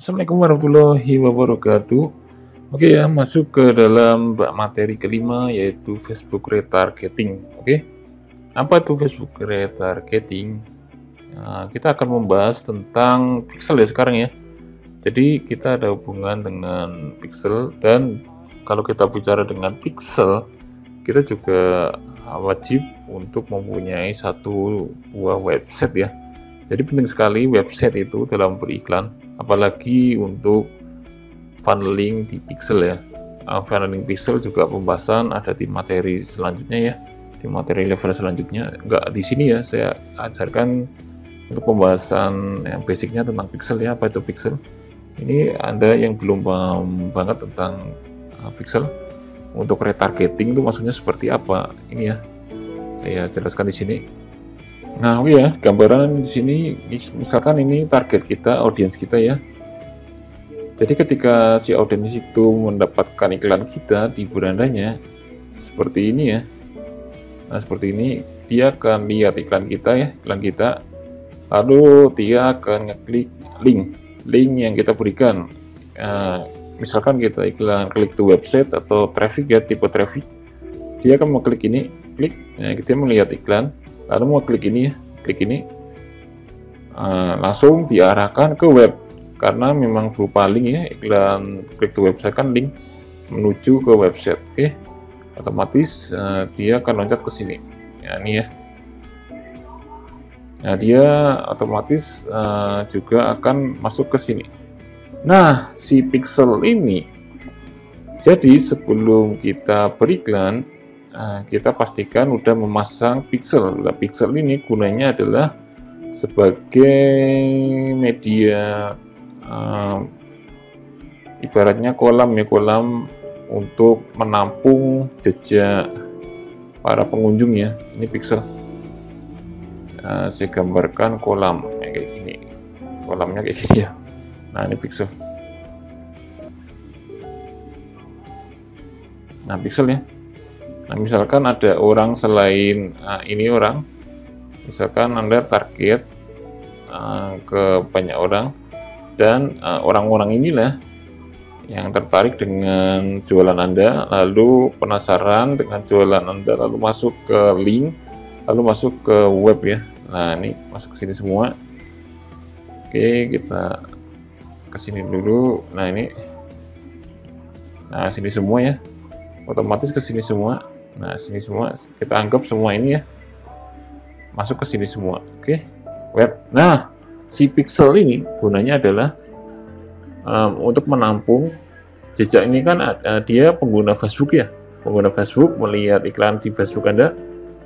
Assalamualaikum warahmatullahi wabarakatuh. Oke ya, masuk ke dalam materi kelima yaitu Facebook retargeting. Oke, apa itu Facebook retargeting? Nah, kita akan membahas tentang pixel ya sekarang ya. Jadi kita ada hubungan dengan pixel dan kalau kita bicara dengan pixel, kita juga wajib untuk mempunyai satu buah website ya. Jadi penting sekali website itu dalam beriklan apalagi untuk funneling di pixel ya. Uh, funneling pixel juga pembahasan ada di materi selanjutnya ya. Di materi level selanjutnya. Enggak di sini ya saya ajarkan untuk pembahasan yang basicnya tentang pixel ya. Apa itu pixel? Ini anda yang belum paham banget tentang uh, pixel untuk retargeting itu maksudnya seperti apa? Ini ya saya jelaskan di sini Nah, ya, gambaran di sini misalkan ini target kita, audiens kita ya. Jadi ketika si audiens itu mendapatkan iklan kita di berandanya seperti ini ya. Nah, seperti ini dia akan lihat iklan kita ya, iklan kita. Lalu dia akan ngeklik link, link yang kita berikan. Nah, misalkan kita iklan klik to website atau traffic ya, tipe traffic. Dia akan mau klik ini, klik, nah, kita melihat iklan lalu mau klik ini ya klik ini. Uh, langsung diarahkan ke web karena memang berupa link ya iklan klik to website kan link menuju ke website oke? Okay? otomatis uh, dia akan loncat ke sini. Ya ini ya. Nah dia otomatis uh, juga akan masuk ke sini. Nah si pixel ini jadi sebelum kita beriklan Nah, kita pastikan udah memasang pixel. Nah, pixel ini gunanya adalah sebagai media uh, ibaratnya kolam ya kolam untuk menampung jejak para pengunjung ya. Ini pixel. Uh, saya gambarkan kolam ya, kayak gini. Kolamnya kayak gini ya. Nah, ini pixel. Nah, pixel ya Nah, misalkan ada orang selain uh, ini orang, misalkan Anda target uh, ke banyak orang dan uh, orang-orang inilah yang tertarik dengan jualan Anda, lalu penasaran dengan jualan Anda, lalu masuk ke link, lalu masuk ke web ya. Nah, ini masuk ke sini semua. Oke, kita ke sini dulu. Nah, ini Nah, sini semua ya. Otomatis ke sini semua. Nah, sini semua kita anggap semua ini ya masuk ke sini semua. Oke. Web. Nah, si pixel ini gunanya adalah um, untuk menampung jejak ini kan uh, dia pengguna Facebook ya. Pengguna Facebook melihat iklan di Facebook Anda.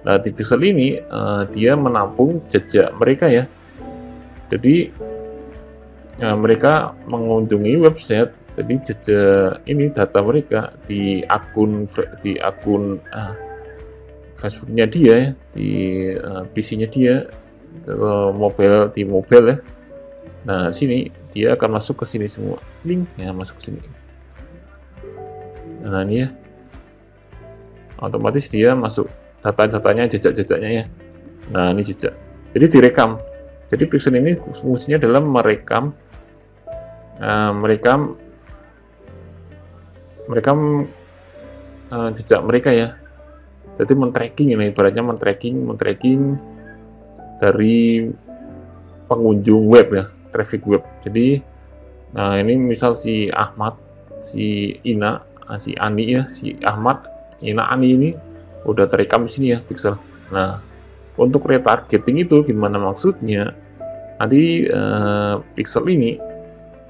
Nah, di pixel ini uh, dia menampung jejak mereka ya. Jadi uh, mereka mengunjungi website jadi jejak ini data mereka di akun di akun uh, Facebooknya dia ya, di uh, PC-nya dia uh, mobile di mobile ya. Nah sini dia akan masuk ke sini semua. Link ya masuk ke sini. Nah ini ya. Otomatis dia masuk data-datanya jejak-jejaknya ya. Nah ini jejak. Jadi direkam. Jadi pixel ini fungsinya adalah merekam uh, merekam mereka uh, jejak mereka ya. Jadi men-tracking ini ibaratnya men-tracking men-tracking dari pengunjung web ya traffic web. Jadi nah ini misal si Ahmad si Ina ah, si Ani ya si Ahmad Ina Ani ini udah terekam di sini ya pixel. Nah untuk retargeting itu gimana maksudnya? Nanti uh, pixel ini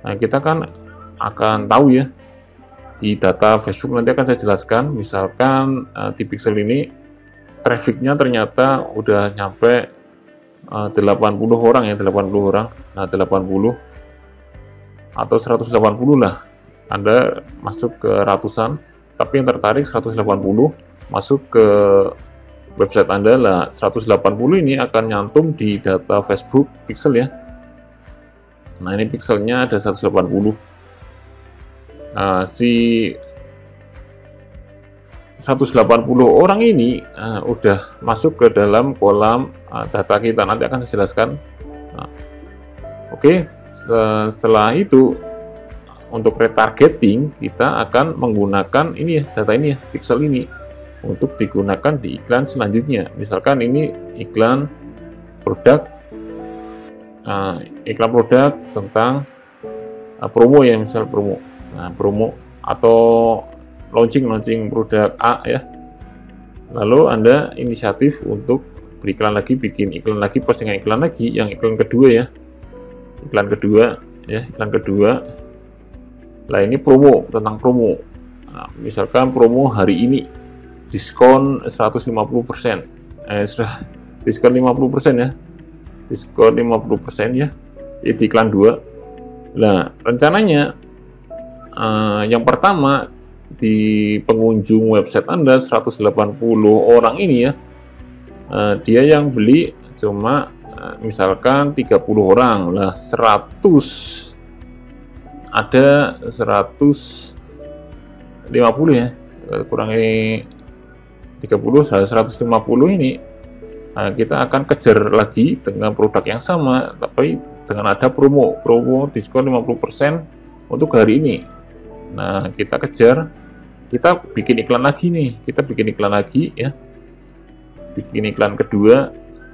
nah kita kan akan tahu ya di data Facebook. Nanti akan saya jelaskan misalkan uh, di pixel ini trafficnya ternyata udah nyampe eh, uh, 80 orang ya 80 orang. Nah 80 atau 180 lah. Anda masuk ke ratusan tapi yang tertarik 180 masuk ke website Anda lah. 180 ini akan nyantum di data Facebook pixel ya. Nah ini pixelnya ada 180 Nah, si 180 orang ini uh, udah masuk ke dalam kolam uh, data kita nanti akan saya jelaskan. Nah, Oke, okay. setelah itu untuk retargeting kita akan menggunakan ini ya data ini ya pixel ini untuk digunakan di iklan selanjutnya misalkan ini iklan produk uh, iklan produk tentang uh, promo ya misal promo nah promo atau launching launching produk A ya. Lalu anda inisiatif untuk beriklan lagi bikin iklan lagi postingan iklan lagi yang iklan kedua ya. Iklan kedua ya iklan kedua. Lah ini promo tentang promo. Nah, misalkan promo hari ini diskon 150% eh diskon 50% ya. Diskon 50% ya. Itu iklan dua. Nah rencananya uh, yang pertama di pengunjung website Anda 180 orang ini ya uh, dia yang beli cuma uh, misalkan 30 orang. Lah 100 ada 150 ya kurangi 30 150 ini nah, kita akan kejar lagi dengan produk yang sama tapi dengan ada promo promo diskon 50% untuk hari ini nah kita kejar. Kita bikin iklan lagi nih. Kita bikin iklan lagi ya. Bikin iklan kedua.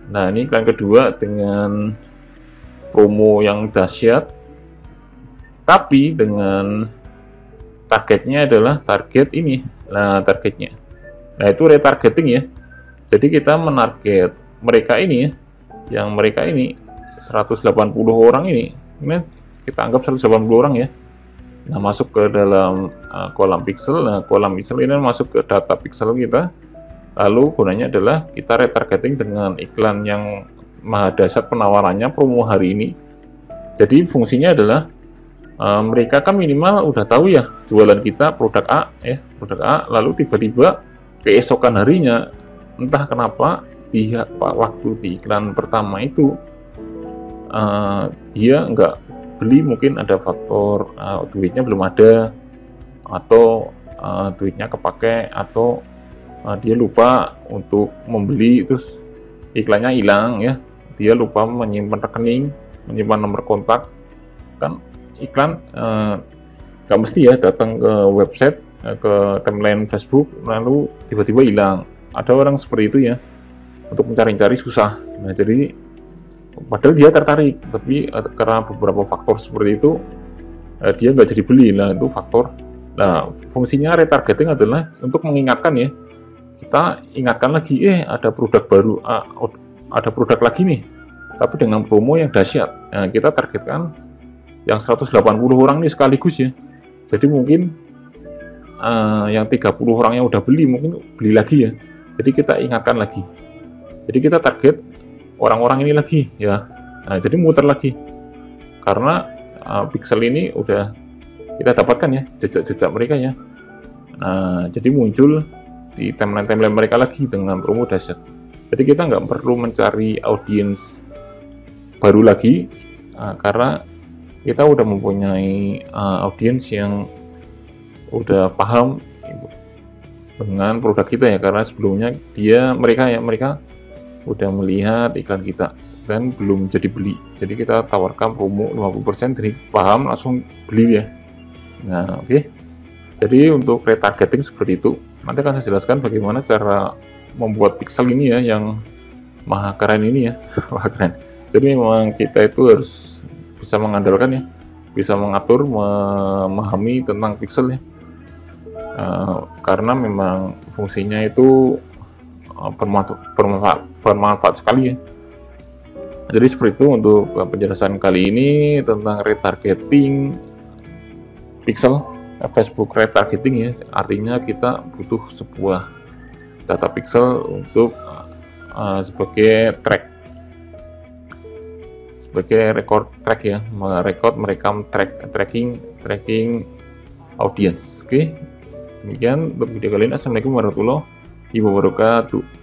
Nah ini iklan kedua dengan promo yang dahsyat. Tapi dengan targetnya adalah target ini. Nah targetnya. Nah itu retargeting ya. Jadi kita menarget mereka ini ya. Yang mereka ini 180 orang ini. Ini kita anggap 180 orang ya nah masuk ke dalam uh, kolam pixel nah kolam pixel ini masuk ke data pixel kita. Lalu gunanya adalah kita retargeting dengan iklan yang maha dasar penawarannya promo hari ini. Jadi fungsinya adalah uh, mereka kan minimal udah tahu ya jualan kita produk A ya produk A. Lalu tiba-tiba keesokan harinya entah kenapa dia waktu di iklan pertama itu uh, dia nggak beli mungkin ada faktor uh, duitnya belum ada atau uh, duitnya kepake atau uh, dia lupa untuk membeli terus iklannya hilang ya. Dia lupa menyimpan rekening menyimpan nomor kontak. Kan iklan nggak uh, mesti ya datang ke website ke timeline Facebook lalu tiba-tiba hilang. Ada orang seperti itu ya untuk mencari-cari susah. Nah jadi padahal dia tertarik tapi uh, karena beberapa faktor seperti itu uh, dia nggak jadi beli. Nah itu faktor. Nah fungsinya retargeting adalah untuk mengingatkan ya kita ingatkan lagi eh ada produk baru ada produk lagi nih. Tapi dengan promo yang dahsyat. Nah, kita targetkan yang 180 orang ini sekaligus ya. Jadi mungkin uh, yang 30 orang yang udah beli mungkin beli lagi ya. Jadi kita ingatkan lagi. Jadi kita target orang-orang ini lagi ya. Nah, jadi muter lagi. Karena uh, pixel ini udah kita dapatkan ya jejak-jejak mereka ya. Nah jadi muncul di timeline-timeline mereka lagi dengan promo dahsyat. Jadi kita nggak perlu mencari audiens baru lagi uh, karena kita udah mempunyai uh, audiens yang udah paham dengan produk kita ya. Karena sebelumnya dia mereka ya mereka udah melihat iklan kita dan belum jadi beli. Jadi kita tawarkan promo 50% dari paham langsung beli ya. Nah oke. Okay. jadi untuk retargeting seperti itu nanti akan saya jelaskan bagaimana cara membuat pixel ini ya yang maha keren ini ya. Maha keren. Jadi memang kita itu harus bisa mengandalkan ya bisa mengatur memahami tentang pixel ya. Uh, karena memang fungsinya itu uh, bermanfaat sekali ya. Jadi seperti itu untuk penjelasan kali ini tentang retargeting pixel Facebook retargeting ya. Artinya kita butuh sebuah data pixel untuk uh, sebagai track. Sebagai record track ya merekod merekam track tracking tracking audience. Oke okay? demikian untuk video kali ini. Assalamualaikum warahmatullahi wabarakatuh